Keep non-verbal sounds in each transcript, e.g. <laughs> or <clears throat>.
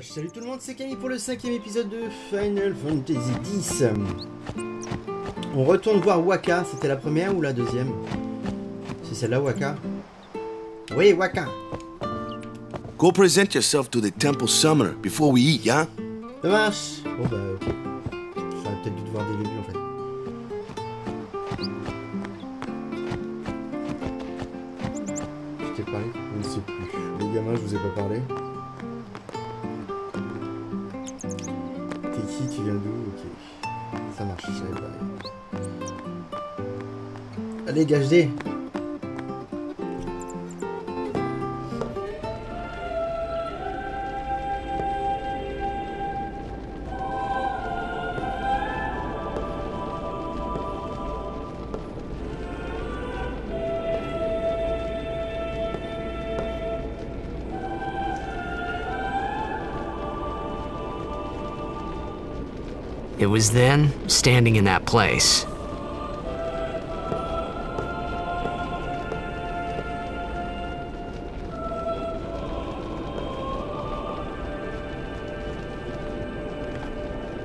salut tout le monde, c'est Camille pour le cinquième épisode de Final Fantasy X. On retourne voir Waka, c'était la première ou la deuxième? C'est celle-là Waka? Oui, Waka Go present yourself to the temple summoner before we eat, yeah? Ça marche Bon bah ok. J'aurais peut-être dû te voir dès le début en fait. Je t'ai parlé Je ne sais plus. Les gamins, je vous ai pas parlé. Allez, gage des It was then, standing in that place,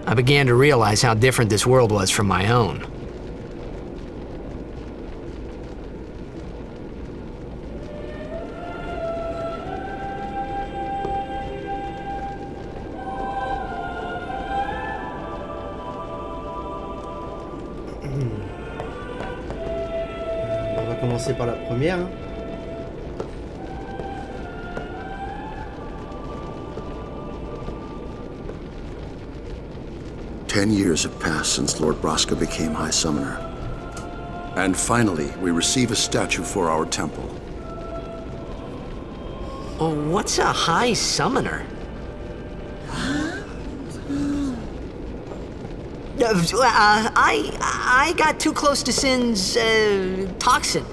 I began to realize how different this world was from my own. Hmm. On va commencer par la première. Ten years have passed since Lord Braska became High Summoner. And finally, we receive a statue for our temple. Oh, what's a high summoner? Uh, I I got too close to Sin's uh, toxin.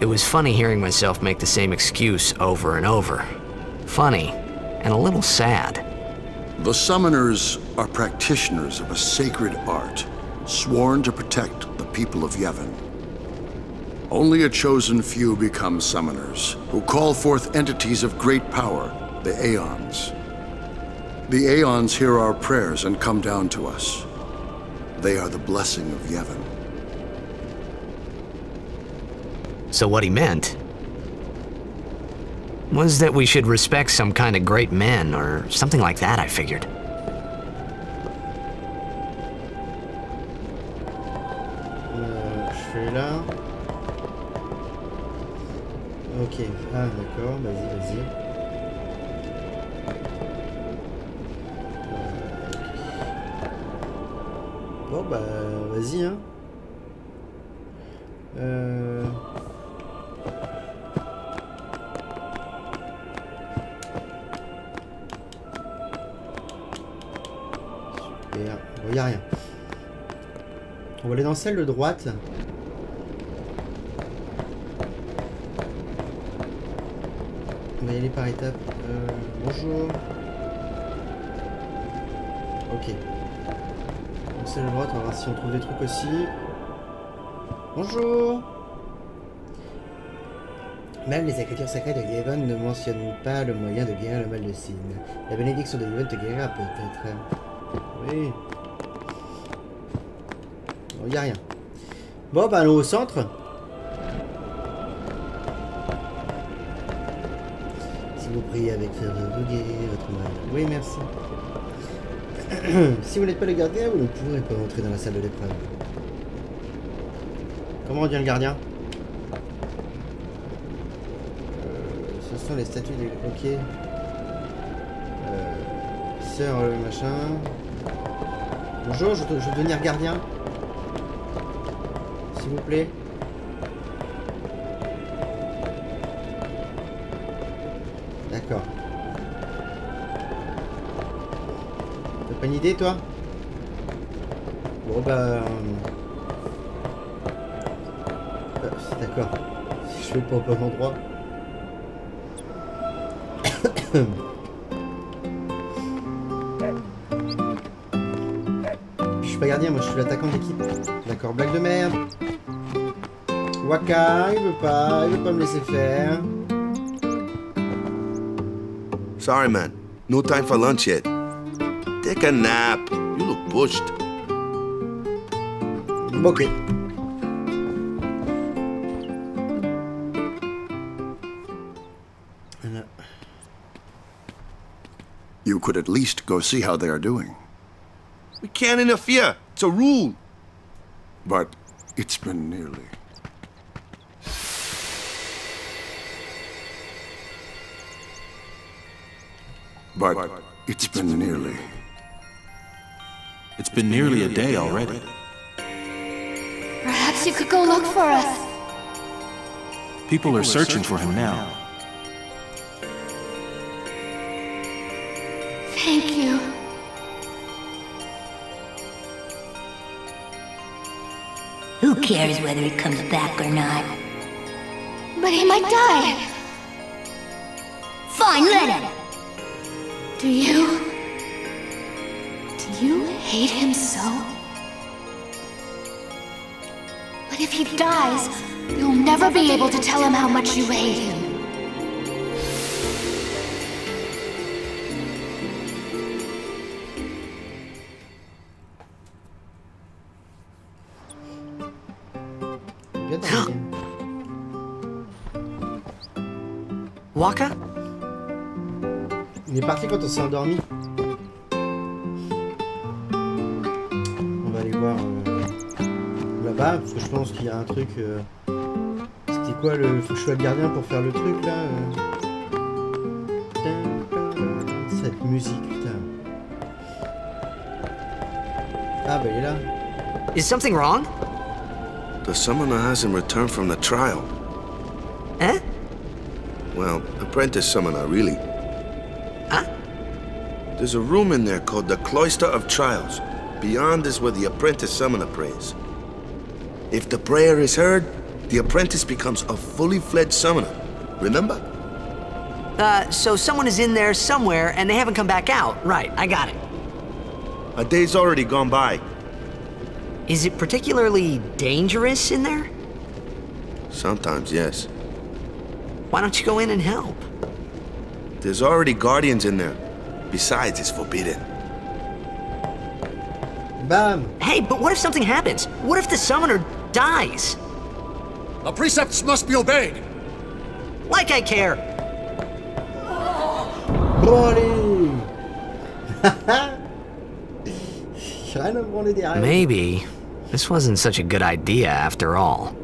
It was funny hearing myself make the same excuse over and over. Funny and a little sad. The Summoners are practitioners of a sacred art, sworn to protect the people of Yevon. Only a chosen few become Summoners, who call forth entities of great power, the Aeons. The Aeons hear our prayers and come down to us. They are the blessing of Yevon. So what he meant was that we should respect some kind of great men or something like that, I figured. Ok. Ah d'accord, vas-y, vas-y. Euh, Bon bah vas-y hein. Euh... Super. Bon, y a rien. On va aller dans celle de droite. On va y aller par étapes. Euh, bonjour. Ok. Donc celle de droite, on va voir si on trouve des trucs aussi. Bonjour. Même les écritures sacrées de Yevon ne mentionnent pas le moyen de guérir le mal de Sin. La bénédiction de Yevon te guérira peut-être. Oui. Il n'y a rien. Bon, bah, allons au centre. Vous priez avec vous guérirez votre mal. Oui, merci. <clears throat> si vous n'êtes pas le gardien, vous ne pourrez pas entrer dans la salle de l'épreuve. Comment on dit le gardien? Euh, Ce sont les statues des... Ok. Euh, sœur, euh, machin... Bonjour, je, je veux devenir gardien. S'il vous plaît. T'as pas une idée, toi Bon, bah... euh, euh, D'accord. Je vais pas au bon endroit. <coughs> Je suis pas gardien, moi je suis l'attaquant de l'équipe. D'accord, blague de merde. Waka, il veut pas, il veut pas me laisser faire. Sorry, man. No time for lunch yet. Take a nap. You look pushed. Ok. Uh, you could at least go see how they are doing. We can't interfere. It's a rule. But it's been nearly. But it's been nearly. It's been nearly a day already. Perhaps you could go look for us. People are searching for him now. Thank you. Who cares whether he comes back or not? But he might die. Fine, let him. Do you... Do you hate him so? But if he dies, you'll never be able to tell him how much you hate him. Bien dans le game. Wakka? Il est parti quand on s'est endormi. Là-bas, parce que je pense qu'il y a un truc. euh, C'était quoi le. Faut que je sois le gardien pour faire le truc là euh. Cette musique, putain. Ah bah il est là. Is something wrong? The summoner hasn't returned from the trial. Eh? Well, apprentice summoner, really. Huh? There's a room in there called the Cloister of Trials. Beyond is where the apprentice summoner prays. If the prayer is heard, the apprentice becomes a fully fledged summoner. Remember? Uh, so someone is in there somewhere and they haven't come back out. Right, I got it. A day's already gone by. Is it particularly dangerous in there? Sometimes, yes. Why don't you go in and help? There's already guardians in there. Besides, it's forbidden. Bam Hey, but what if something happens? What if the summoner dies? The precepts must be obeyed. Like I care. <laughs> Maybe this wasn't such a good idea after all.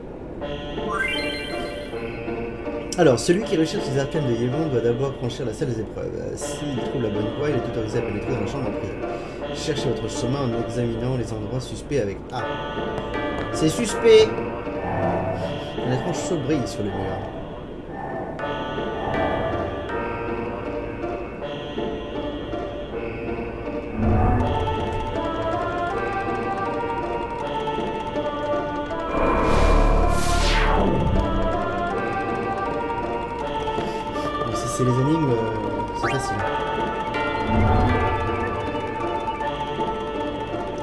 Alors, celui qui recherche les arcanes de Yevon doit d'abord franchir la salle des épreuves. Euh, S'il trouve la bonne voie, il est autorisé à pénétrer dans la chambre d'entrée. Cherchez votre chemin en examinant les endroits suspects avec A. C'est suspect Un étrange saut brille sur le mur. Si c'est les énigmes, euh, c'est facile.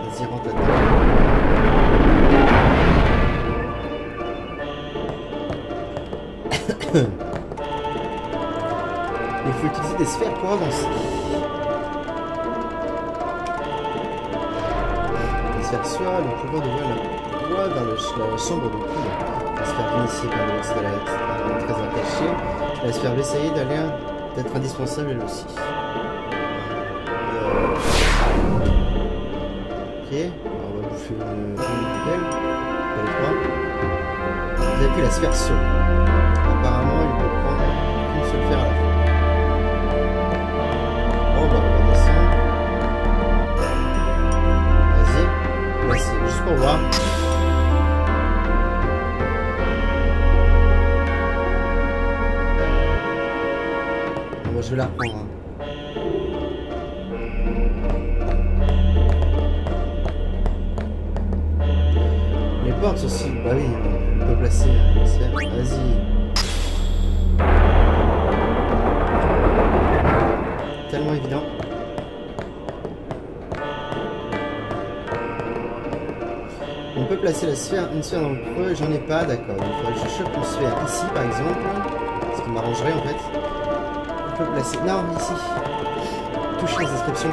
Vas-y, rentre. Faut utiliser des sphères pour avancer. Les sphères soient le pouvoir d'ouvrir la voie vers le, la chambre de. La sphère initiée par de la très attachée. La sphère l'essayer d'aller d'être indispensable elle aussi. Ok, on va bouffer une, une. Vous avez pris la sphère saut. La. Les portes aussi, bah oui, on peut placer. Vas-y. Tellement évident. On peut placer la sphère, une sphère dans le creux, j'en ai pas, d'accord. Il faudrait que je chope une sphère ici par exemple. Ce qui m'arrangerait en fait peux placer ici. Touche les inscriptions.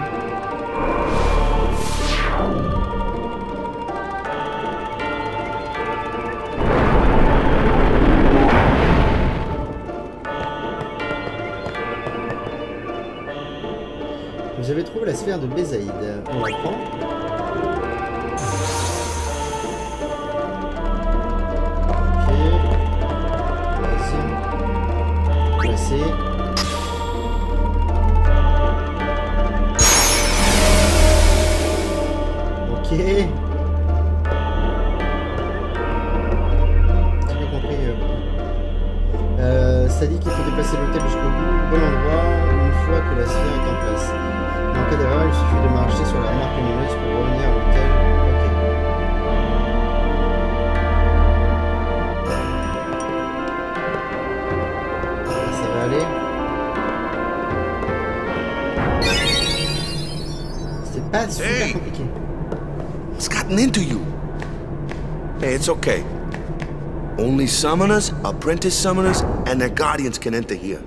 J'avais trouvé la sphère de Bézaïde. On la prend. Il suffit de marcher sur la marque lumineuse pour revenir à l'hôtel. Ok. Ça va aller. C'est pas super compliqué. It's gotten into you. Hey, it's okay. Only summoners, apprentice summoners, and their guardians can enter here.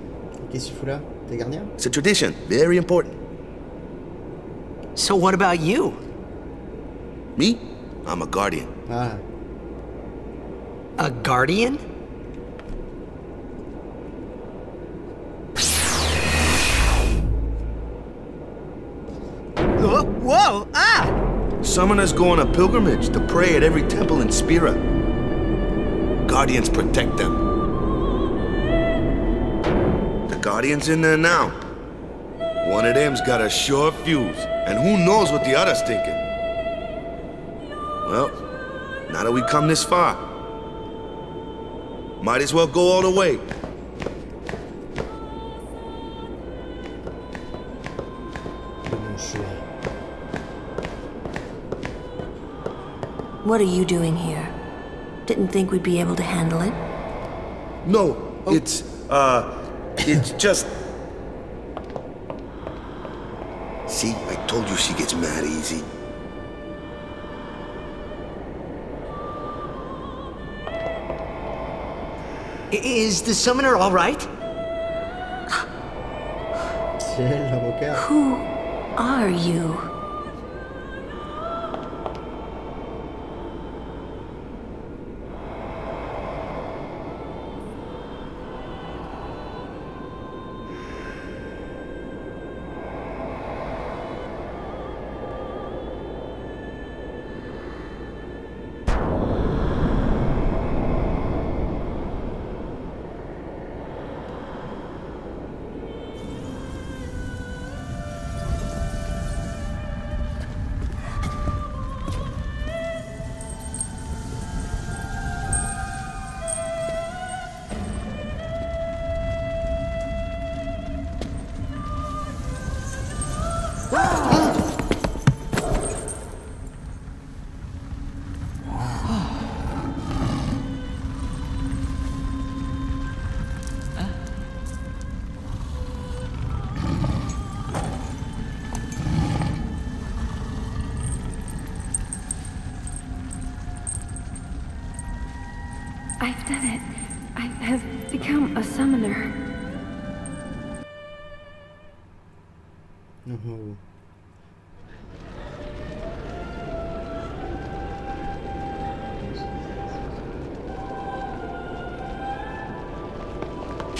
Qu'est-ce que tu fous là? T'es gardien? It's a tradition, very important. So what about you? Me? I'm a guardian. Ah, A guardian? Whoa, whoa, ah! Summoners go on a pilgrimage to pray at every temple in Spira. Guardians protect them. The Guardian's in there now. One of them's got a sure fuse, and who knows what the other's thinking. Well, now that we come this far, might as well go all the way. What are you doing here? Didn't think we'd be able to handle it. No, it's, uh, it's just. See, I told you she gets mad easy. Is the summoner all right? C'est elle, l'avocat. Who are you?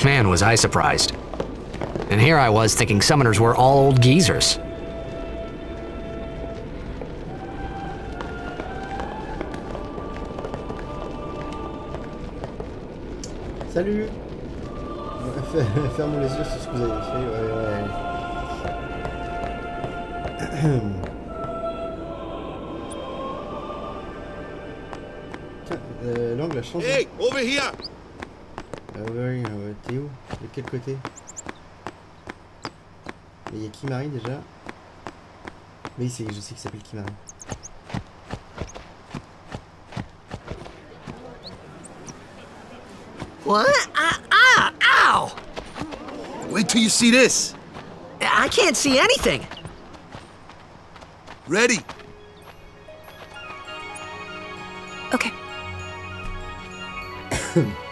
Man, was I surprised. And here I was thinking summoners were all old geezers. Salut <laughs> Fer- Fermons les yeux sur ce que vous avez fait, ouais, ouais. <clears throat> Tiens, euh, l'angle a changé. Hey, over here! Ouais, ah ouais, t'es où De quel côté Il y a Kimari déjà. Oui, c'est, je sais qu'il s'appelle Kimari. What? Ah, ah, ow! Wait till you see this. I can't see anything. Ready? I <coughs>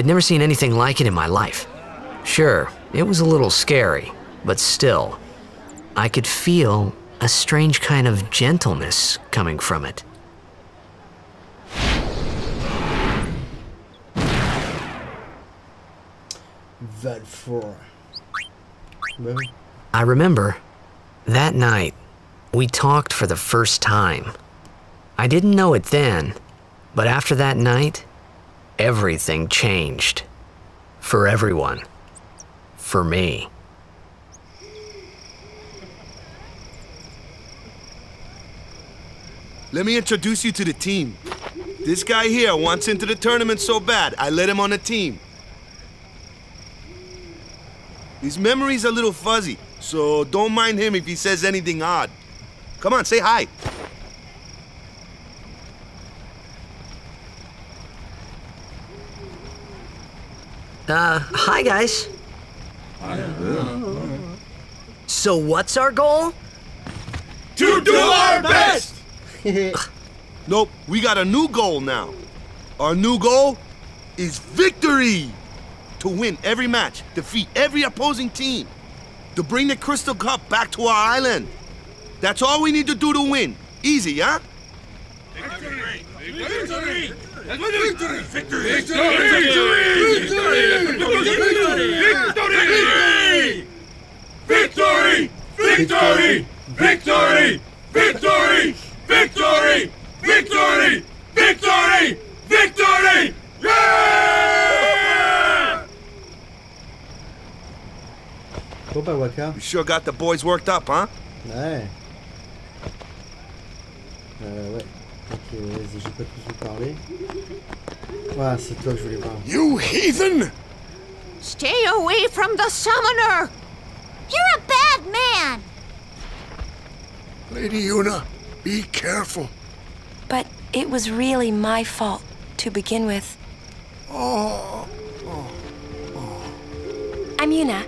had never seen anything like it in my life. Sure, it was a little scary, but still, I could feel a strange kind of gentleness coming from it. 4. Bah. I remember that night we talked for the first time. I didn't know it then, but after that night, everything changed. For everyone. For me. Let me introduce you to the team. This guy here wants into the tournament so bad, I let him on the team. His memory's a little fuzzy, so don't mind him if he says anything odd. Come on, say hi. Uh, hi guys. So what's our goal? To do our best! <laughs> nope, we got a new goal now. Our new goal is victory! To win every match, defeat every opposing team, to bring the Crystal Cup back to our island. That's all we need to do to win. Easy, huh? Victory! Victory! Victory! Victory! Victory! Victory! Victory! Victory! Victory! Victory! Victory! Victory! Victory! Victory! Yeah! Bon bah Wakka. You sure got the boys worked up, huh? Ouais. Euh, ouais. Ok, vas-y, j'ai pas tous vous parler. Ouais, c'est toi que je voulais voir. You heathen! Stay away from the summoner! You're a bad man! Lady Yuna, be careful. But it was really my fault to begin with. Oh, I'm Yuna.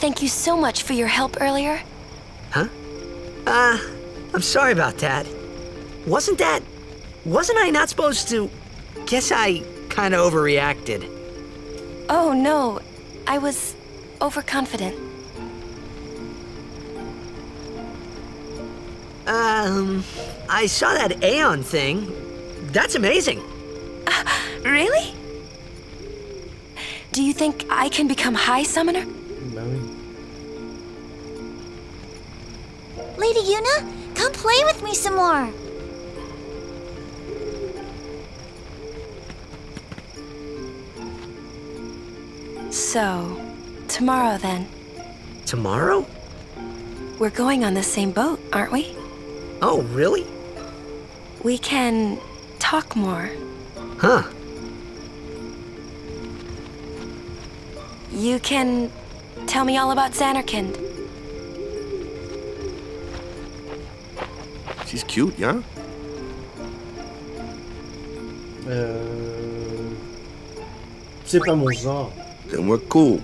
Thank you so much for your help earlier. Huh? Uh, I'm sorry about that. Wasn't that. Wasn't I not supposed to. Guess I kinda overreacted. Oh no, I was overconfident. Um, I saw that Aeon thing. That's amazing. Really? Do you think I can become High Summoner? Bah. Lady Yuna, come play with me some more. So, tomorrow then. Tomorrow? We're going on the same boat, aren't we? Oh, really? We can talk more. Huh. You can tell me all about Zanarkand. She's cute, yeah? Euh... C'est pas mon genre. Then we're cool.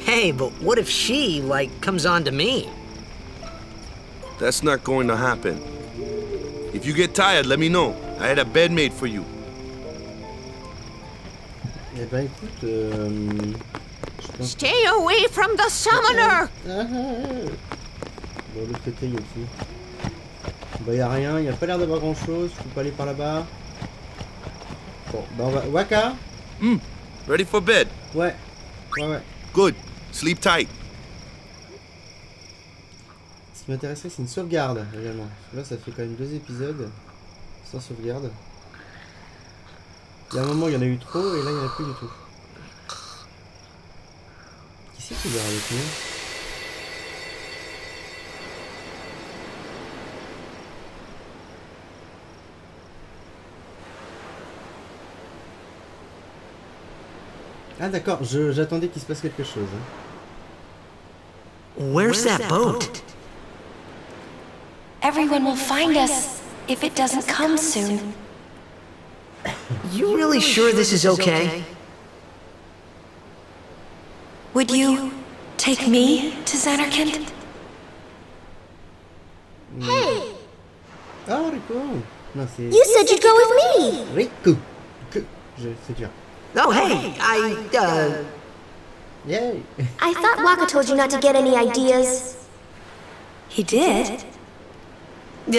Hey, but what if she, like, comes on to me? That's not going to happen. If you get tired, let me know. I had a bed made for you. Eh ben écoute, euh, pense... Stay away from the summoner! Ah, ah, ah. Bon, de l'autre côté, il y a qui Bah, y a rien, y a pas l'air d'avoir grand chose, je peux pas aller par là-bas. Bon, bah, on va. Wakka Hmm. Ready for bed? Ouais. Ouais, ouais. Good. Sleep tight. Ce qui m'intéresserait, c'est une sauvegarde également. Là, ça fait quand même deux épisodes sans sauvegarde. Il y a un moment, il y en a eu trop, et là, il n'y en a plus du tout. Qui c'est qui est avec nous? Ah d'accord, j'attendais qu'il se passe quelque chose. hein. Where's that boat? Everyone will find us if it doesn't come soon. You really sure this is okay? Would you take me to Xanarkand? Hey, Ah, Rico Non, you said you'd go with me. Rico Que... Je... C'est dur. Oh, hey, I, uh, Yay I thought Wakka told you not to get any ideas. He did.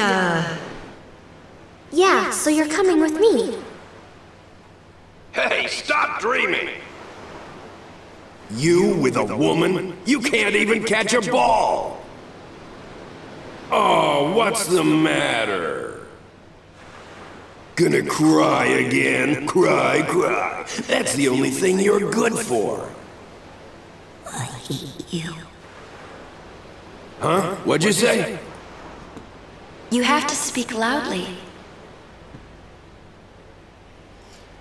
uh, Yeah, so you're coming with me. Hey, stop dreaming! You with a woman? You can't even catch a ball! Oh, what's the matter? Gonna cry again? Cry, cry. That's the only thing you're good for. I hate you. Huh? What'd you say? You have to speak loudly.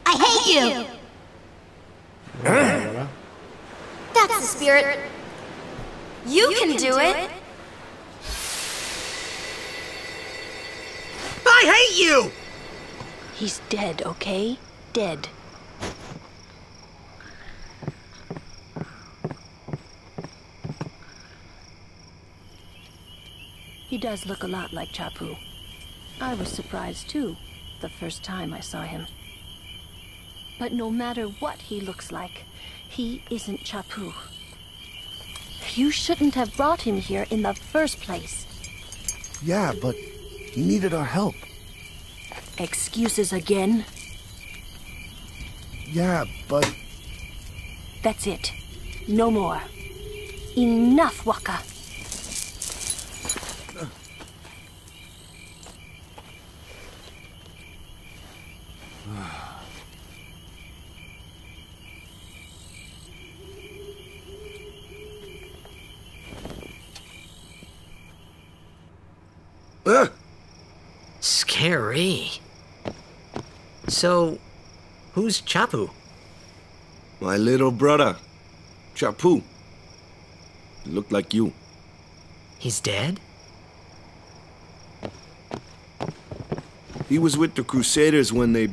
I hate you. Voilà. That's the spirit. You can do it. I hate you! He's dead, okay? Dead. He does look a lot like Chappu. I was surprised too, the first time I saw him. But no matter what he looks like, he isn't Chappu. You shouldn't have brought him here in the first place. Yeah, but he needed our help. Excuses again? Yeah, but That's it. No more. Enough, Wakka. Ah, Scary. So, who's Chappu? my little brother. Chappu. He Looked like you. He's dead? He was with the Crusaders when they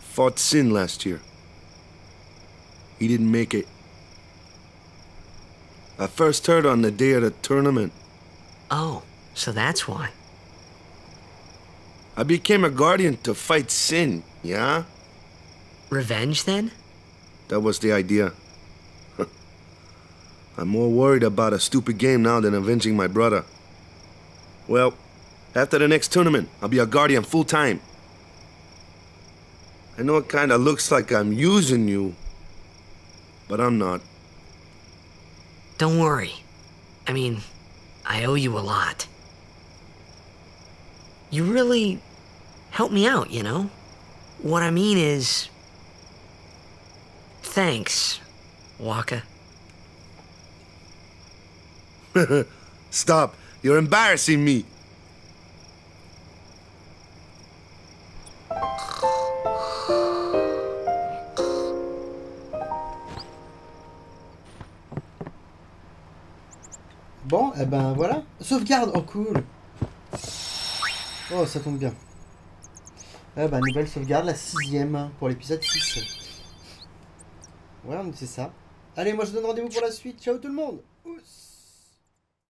fought Sin last year. He didn't make it. I first heard on the day of the tournament. Oh, so that's why. I became a guardian to fight Sin, yeah? Revenge then? That was the idea. I'm more worried about a stupid game now than avenging my brother. Well, after the next tournament, I'll be a guardian full time. I know it kinda looks like I'm using you, but I'm not. Don't worry. I mean, I owe you a lot. You really helped me out, you know? What I mean is. Thanks, Wakka. <laughs> Stop. You're embarrassing me. Bon, eh ben voilà. Sauvegarde, oh cool. Oh, ça tombe bien. Eh ben, nouvelle sauvegarde, la sixième pour l'épisode 6. Ouais, c'est ça. Allez, moi je donne rendez-vous pour la suite. Ciao tout le monde.